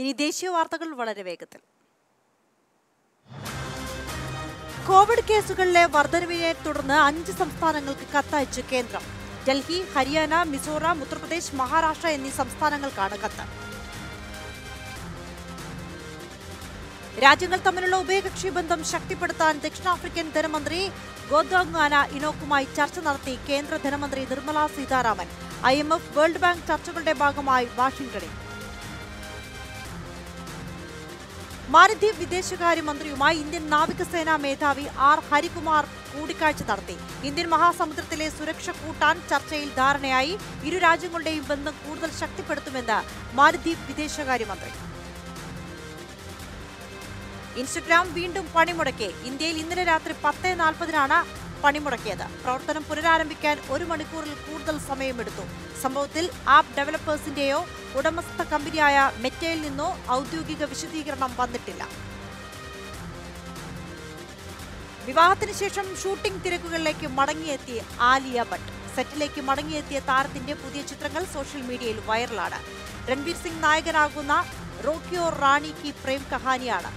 ഇനി ദേശീയ വാർത്തകൾ വളരെ വേഗത്തിൽ. കോവിഡ് കേസുകളിലെ വർധനവിനെ തുടർന്ന് അഞ്ച് സംസ്ഥാനങ്ങൾക്ക് കത്തയച്ചു കേന്ദ്രം. ഡൽഹി ഹരിയാന മിസോറാം ഉത്തർപ്രദേശ് മഹാരാഷ്ട്ര എന്നീ സംസ്ഥാനങ്ങൾക്കാണ് കത്ത്. രാജ്യങ്ങൾ തമ്മിലുള്ള ഉഭയകക്ഷി ബന്ധം ശക്തിപ്പെടുത്താൻ ദക്ഷിണാഫ്രിക്കൻ ധനമന്ത്രി ഗോദാങ്ങാന ഇനോക്കുമായി ചർച്ച നടത്തി കേന്ദ്ര ധനമന്ത്രി നിർമ്മല സീതാരാമൻ. ഐ വേൾഡ് ബാങ്ക് ചർച്ചകളുടെ ഭാഗമായി വാഷിംഗ്ടണിൽ. മാലദ്വീപ് വിദേശകാര്യമന്ത്രിയുമായി ഇന്ത്യൻ നാവികസേനാ മേധാവി ആർ. ഹരികുമാർ കൂടിക്കാഴ്ച നടത്തി. ഇന്ത്യൻ മഹാസമുദ്രത്തിലെ സുരക്ഷ കൂട്ടാൻ ചർച്ചയിൽ ധാരണയായി ഇരു രാജ്യങ്ങളുടെയും ബന്ധം കൂടുതൽ ശക്തിപ്പെടുത്തുമെന്ന് മാലദ്വീപ് വിദേശകാര്യമന്ത്രി. ഇൻസ്റ്റഗ്രാം വീണ്ടും പണിമുടക്കി. ഇന്ത്യയിൽ ഇന്നലെ രാത്രി പത്ത് നാൽപ്പതിനാണ് പണിമുടക്കിയത്. പ്രവർത്തനം പുനരാരംഭിക്കാൻ ഒരു മണിക്കൂറിൽ കൂടുതൽ സമയമെടുത്തു. സംഭവത്തിൽ ആപ്പ് ഡെവലപ്പേഴ്സിന്റെയോ ഉടമസ്ഥ കമ്പനിയായ മെറ്റയിൽ നിന്നോ ഔദ്യോഗിക വിശദീകരണം വന്നിട്ടില്ല. വിവാഹത്തിന് ശേഷം ഷൂട്ടിംഗ് തിരക്കുകളിലേക്ക് മടങ്ങിയെത്തിയ ആലിയ ഭട്ട്. സെറ്റിലേക്ക് മടങ്ങിയെത്തിയ താരത്തിന്റെ പുതിയ ചിത്രങ്ങൾ സോഷ്യൽ മീഡിയയിൽ വൈറലാണ്. രൺവീർ സിംഗ് നായകനാകുന്ന റോക്കിയോ റാണി കി പ്രേം കഹാനിയാണ്.